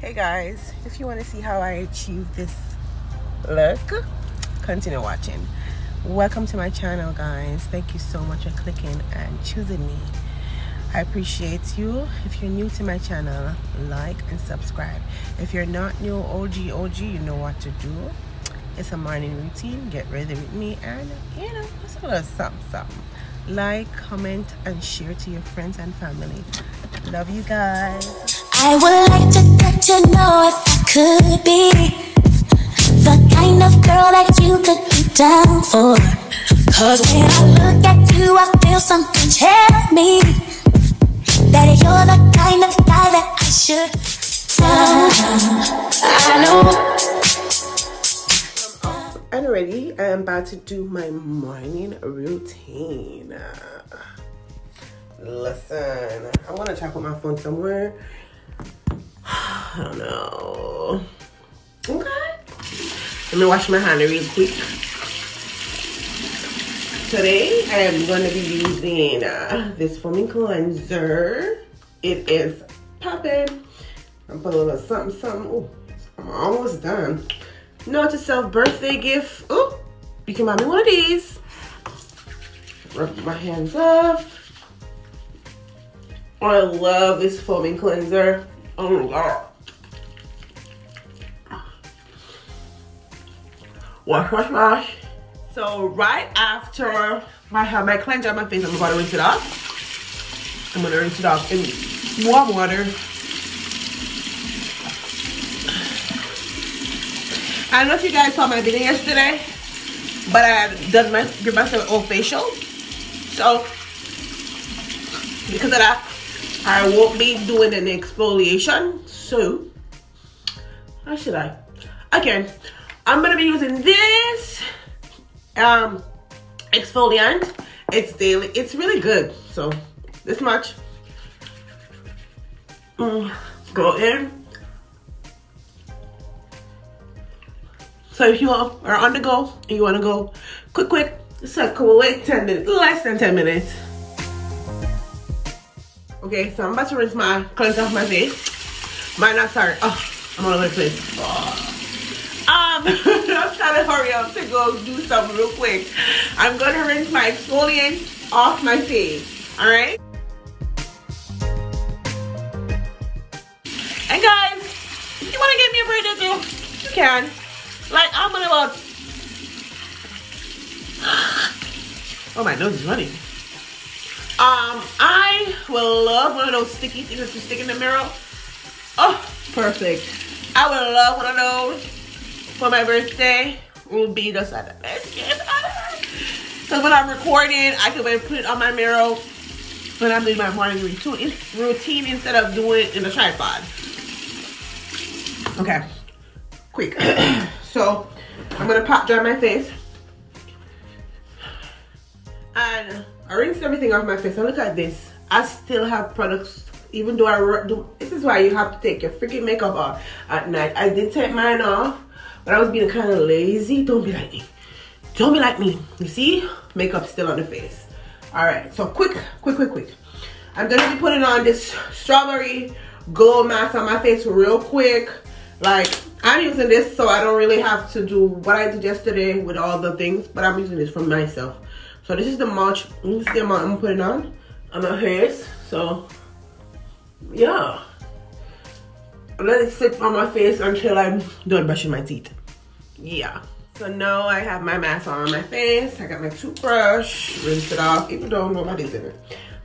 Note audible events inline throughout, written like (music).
hey guys if you want to see how i achieve this look continue watching. Welcome to my channel guys. Thank you so much for clicking and choosing me. I appreciate you. If you're new to my channel like and subscribe. If you're not new og og you know what to do. It's a morning routine. Get ready with me and you know it's a little something something. Like comment and share to your friends and family. Love you guys I would like to let you know if I could be the kind of girl that you could be down for. Cause when I look at you, I feel something tell me that you're the kind of guy that I should. I know. I'm ready. I'm about to do my morning routine. Listen, I want to check with my phone somewhere (sighs) I don't know. Okay. Let me wash my hand real quick. Today I am going to be using uh, this foaming cleanser. It is popping. I'm put a little something, something. Oh, I'm almost done. Note to self birthday gift. Oh, you can buy me one of these. Rub my hands off. I love this foaming cleanser. Oh god. Wash, wash, wash. So right after I have my cleanser on my face, I'm to rinse it off. I'm to rinse it off in warm water. I don't know if you guys saw my video yesterday, but I done my give myself a facial. So because of that, I won't be doing an exfoliation. So, how should I? Again, I'm gonna be using this um, exfoliant. It's daily. It's really good. So, this much. Mm, go in. So if you are on the go and you want to go quick, quick, so cool, wait 10 minutes, less than 10 minutes. Okay, so I'm about to rinse my cleanse off my face. Might not sorry. Oh, I'm all over the place. Um, (laughs) I'm trying to hurry up to go do something real quick. I'm gonna rinse my exfoliant off my face. Alright? And guys, you wanna give me a break too, you can. Like I'm gonna (gasps) Oh my nose is running. Um, I will love one of those sticky things that you stick in the mirror. Oh, perfect. I would love one of those for my birthday. Will be the best gift. Because when I'm recording, I can put it on my mirror when I'm doing my morning routine, routine instead of doing it in the tripod. Okay, quick. (clears throat) so I'm gonna pop dry my face. And I rinsed everything off my face. And look at this. I still have products, even though I do. This is why you have to take your freaking makeup off at night. I did take mine off, but I was being kind of lazy. Don't be like me. Don't be like me. You see? Makeup still on the face. All right, so quick, quick, quick, quick. I'm gonna be putting on this strawberry glow mask on my face real quick. Like, I'm using this so I don't really have to do what I did yesterday with all the things, but I'm using this for myself. So this is the much, this is the amount I'm putting on on my face. So yeah. Let it sit on my face until I'm done brushing my teeth. Yeah. So now I have my mask on my face. I got my toothbrush, rinse it off, even though nobody's in it.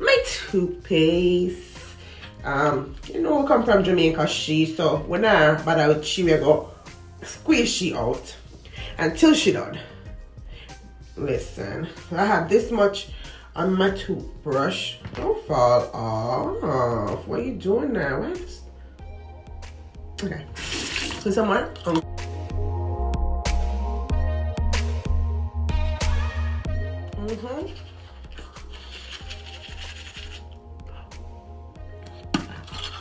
My toothpaste. Um, you know, come from Jamaica, she, so when I but out, she will go squeeze she out until she done. Listen, I have this much on my toothbrush. Don't fall off. What are you doing now? Okay. Put some. Um,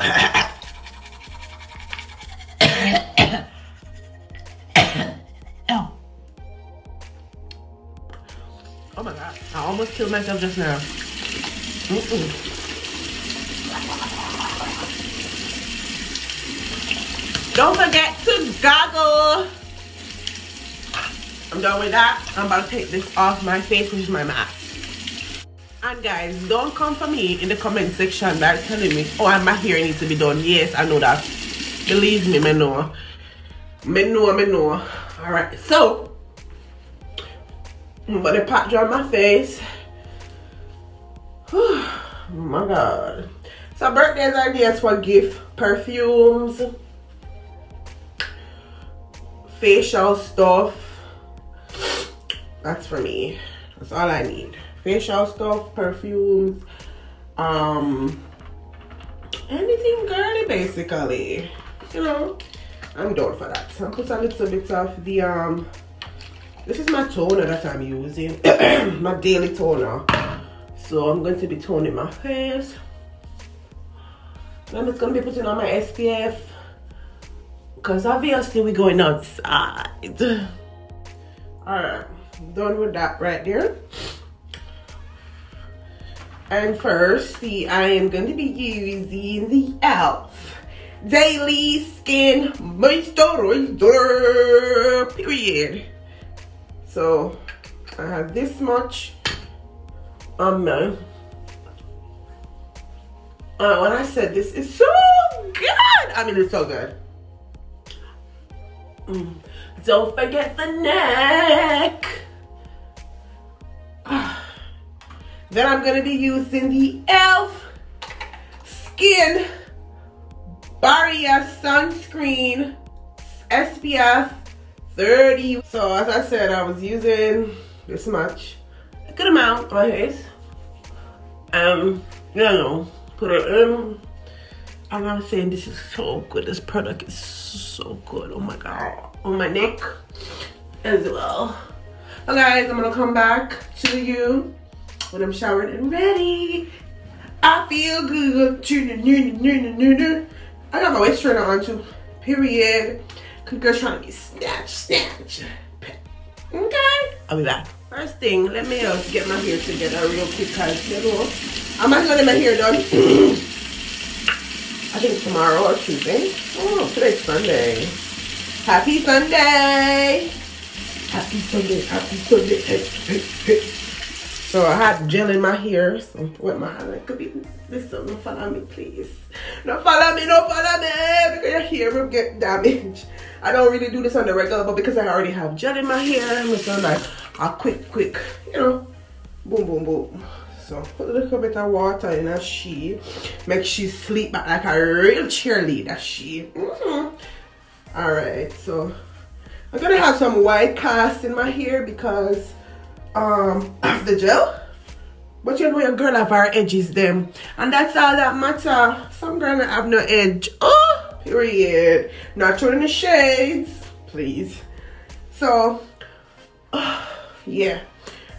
mm-hmm. Almost killed myself just now. Mm -mm. Don't forget to goggle. I'm done with that. I'm about to take this off my face, which is my mask. And guys, don't come for me in the comment section by telling me, oh, my hair needs to be done. Yes, I know that. Believe me, me know. Me know, me know. Alright, so, I'm gonna pat dry my face. oh my god. So birthdays ideas for gift, perfumes, facial stuff. That's for me. That's all I need. Facial stuff, perfumes, um, anything girly basically. You know, I'm done for that. So I put a little bit of the um this is my toner that I'm using. (clears throat) My daily toner. So I'm going to be toning my face. I'm just going to be putting on my SPF because obviously we're going outside. Alright done with that right there. And first the I am going to be using the ELF Daily Skin Moisturizer period so I have this much on my uh, when I said this is so good, I mean it's so good. Mm. Don't forget the neck. (sighs) then I'm gonna be using the e.l.f. Skin Barrier Sunscreen SPF 30. So as I said, I was using this much, a good amount on my face. Um, you know, put it in. I'm not saying this is so good. This product is so good. Oh my god. On my neck as well. So guys, I'm gonna come back to you when I'm showered and ready. I feel good. I got my waist trainer on too. Period. Girl's trying to be snatch, snatch. Okay, I'll be back. First thing, let me uh, get my hair together real quick cause you know, I'm not gonna get my hair done. (clears throat) I think tomorrow or Tuesday. Oh, today's Sunday. Happy Sunday! Happy Sunday, happy Sunday. Hey, hey, hey. So I had gel in my hair, so with my hand, could be listen, don't follow me, please. Don't follow me, don't follow me, because your hair will get damaged. I don't really do this on the regular, but because I already have gel in my hair, I'm just gonna like a quick, quick, you know, boom, boom, boom. So put a little bit of water in a she, make she sleep back like a real cheerleader she. Mm -hmm. All right, so I'm gonna have some white cast in my hair because um of (coughs) the gel. But you know your girl have her edges them. And that's all that matter. Some girl have no edge. Oh! period not showing the shades please so (sighs) yeah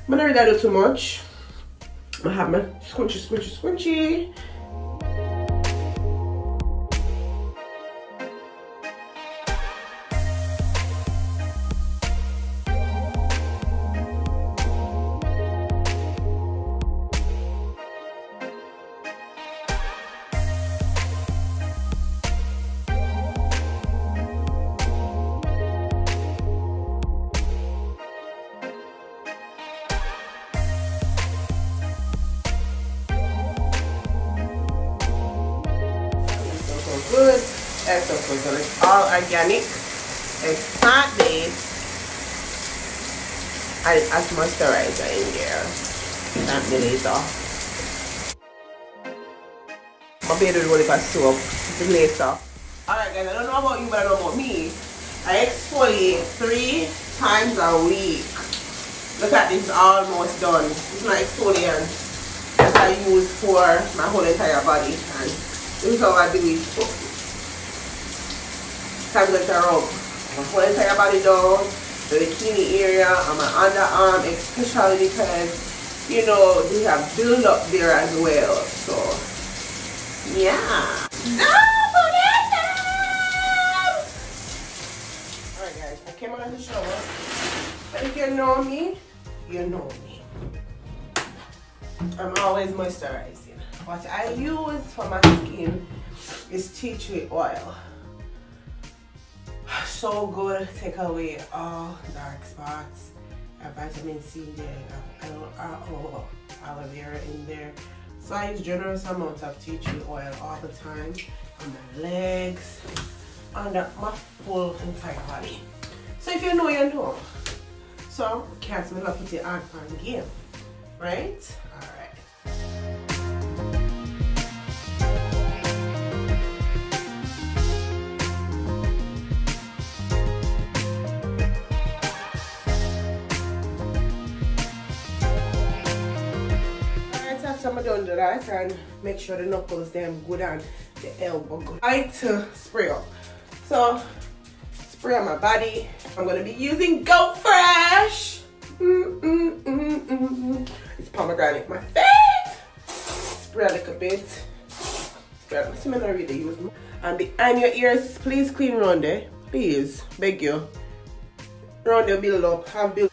i'm not really do too much i have my squinchy squinchy squinchy extra food. So it's all organic. It's plant based. And it has moisturizer in there. Not the later. My baby will if I soap later. Alright guys, I don't know about you but I know about me. I exfoliate three times a week. Look at this, almost done. It's my exfoliant that I use for my whole entire body. And this is how I do it. Time to rub my whole entire body down, the bikini area, and my underarm, especially because, you know, they have build up there as well. So, yeah. Alright guys, I came out of the shower. But if you know me, you know me. I'm always moisturizing. What I use for my skin is tea tree oil. So good. Take away all dark spots. Have vitamin C there. Have aloe, aloe vera in there. So I use generous amounts of tea tree oil all the time on my legs, under my full entire body. So if you know, you know. So can't smell up with the art pan game, right? Right. of done that and make sure the knuckles them good and the elbow good. I to spray up. So spray on my body. I'm gonna be using Go Fresh. Mm -mm -mm it's pomegranate my face. Spray a little bit. Spray a little bit. really use And behind your ears, please clean round there. Please, beg you. Round your build up. Have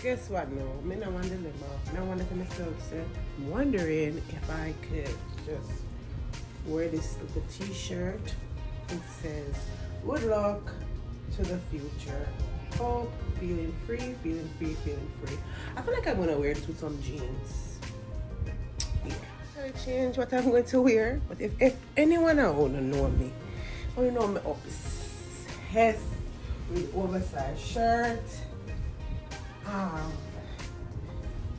so guess what No, I mean, I to live off. I want to myself say, I'm wondering if I could just wear this little t-shirt. It says, good luck to the future. Hope, feeling free, feeling free, feeling free. I feel like I'm gonna wear this with some jeans. Yeah. I change what I'm going to wear. But if, if anyone I wanna know me, wanna know me oh, obsessed with oversized shirt um,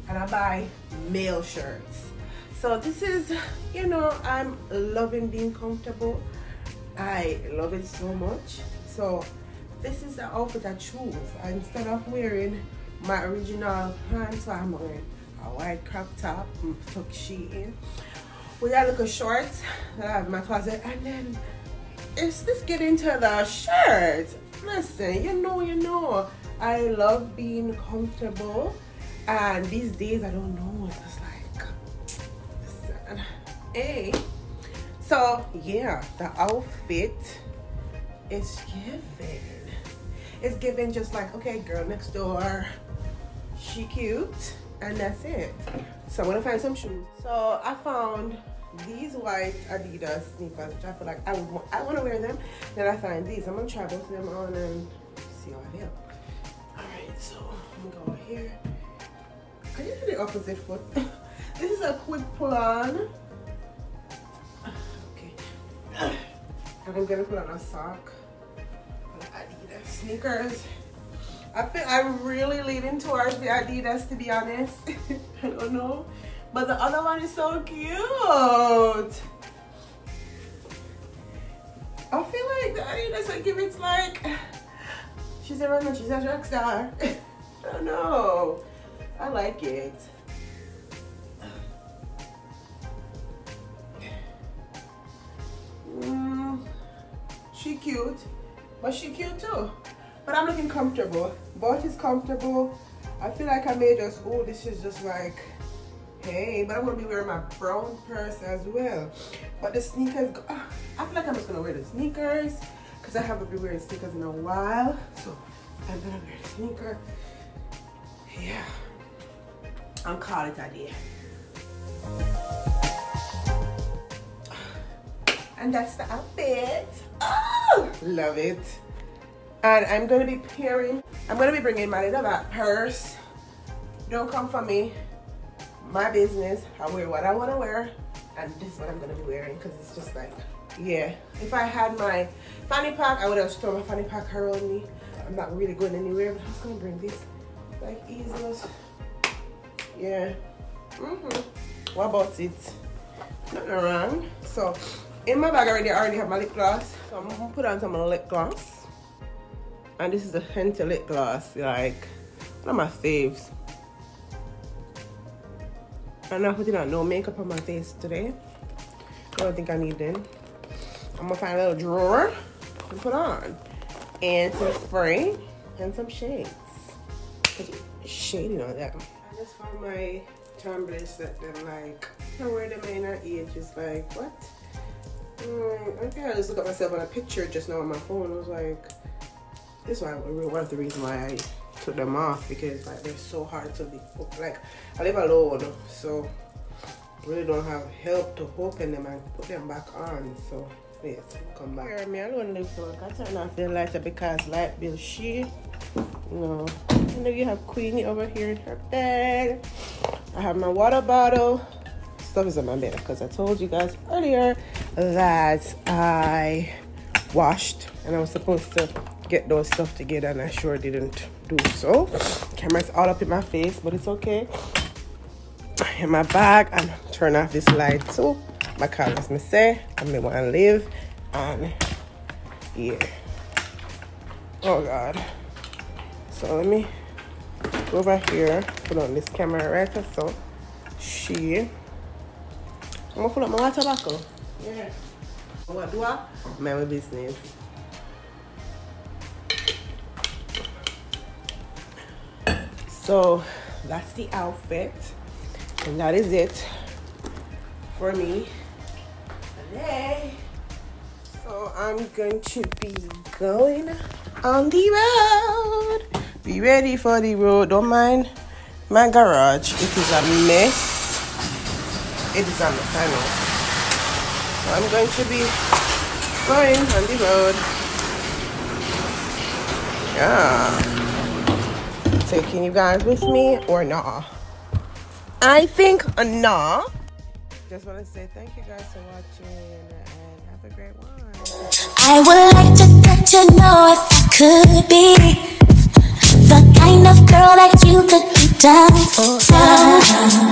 and I buy male shirts. So this is, you know, I'm loving being comfortable. I love it so much. So this is the outfit I choose. Instead of wearing my original pants, I'm wearing a white crop top, tuck she in. We got little shorts that I have in my closet, and then it's this get into the shirt. Listen, you know, you know. I love being comfortable and these days I don't know it's like hey eh. so yeah the outfit is given. It's given just like okay girl next door she cute and that's it. So I'm gonna find some shoes. So I found these white Adidas sneakers which I feel like I, I want to wear them. Then I find these. I'm gonna try both of them on and see how I feel so I'm gonna go here. I did the opposite foot. (laughs) this is a quick pull on. Okay. (clears throat) And I'm gonna put on a sock. Adidas sneakers. I feel I'm really leaning towards the Adidas to be honest. (laughs) I don't know. But the other one is so cute. I feel like the Adidas I give it like She's a runner, she's a rock star. (laughs) Don't know. I like it. Mm, she cute, but she cute too. But I'm looking comfortable. Both is comfortable. I feel like I may just, oh, this is just like, hey, but I'm gonna be wearing my brown purse as well. But the sneakers, I feel like I'm just gonna wear the sneakers because I haven't been wearing sneakers in a while. So I'm gonna wear a sneaker. Yeah. I'm call it a day. And that's the outfit. Oh, love it. And I'm gonna be pairing, I'm gonna be bringing my little back purse. Don't come for me. My business. I wear what I wanna wear. And this is what I'm gonna be wearing because it's just like yeah. If i had my fanny pack i would have stored my fanny pack around me. I'm not really going anywhere but i'm just gonna bring this like easy yeah. Mm -hmm. what about it? Nothing wrong. So in my bag already i already have my lip gloss. So i'm gonna put on some lip gloss. And this is a Fenty lip gloss like one of my faves. And I'm not putting on no makeup on my face today. I don't think I need them I'm gonna find a little drawer and put on. And some spray and some shades. Shading on that. I just found my tumblers that they're like, I wear them in our age is like, what? Mm, okay, I just look at myself on a picture just now on my phone. I was like, this is one of the reasons why I took them off because like they're so hard to be like I live alone so really don't have help to open them and put them back on so space. Come back. Here, me alone live so I can turn off the lighter because light bill she. You know. And then you have Queenie over here in her bed. I have my water bottle. Stuff is in my bed because I told you guys earlier that I washed and I was supposed to get those stuff together and I sure didn't do so. Camera's all up in my face, but it's okay. In my bag, and turn off this light too. My car, as me say, I may want to live and yeah. Oh God. So let me go over here, put on this camera right so she I'm gonna pull up my water tobacco. Yeah. What do I? My business. So that's the outfit. And that is it for me today. So I'm going to be going on the road. Be ready for the road. Don't mind my garage. It is a mess. It is a mess, I know. So I'm going to be going on the road. Yeah taking you guys with me or nah? I think nah. Just want to say thank you guys for watching and have a great one. I would like to let you know if I could be the kind of girl that you could be down for.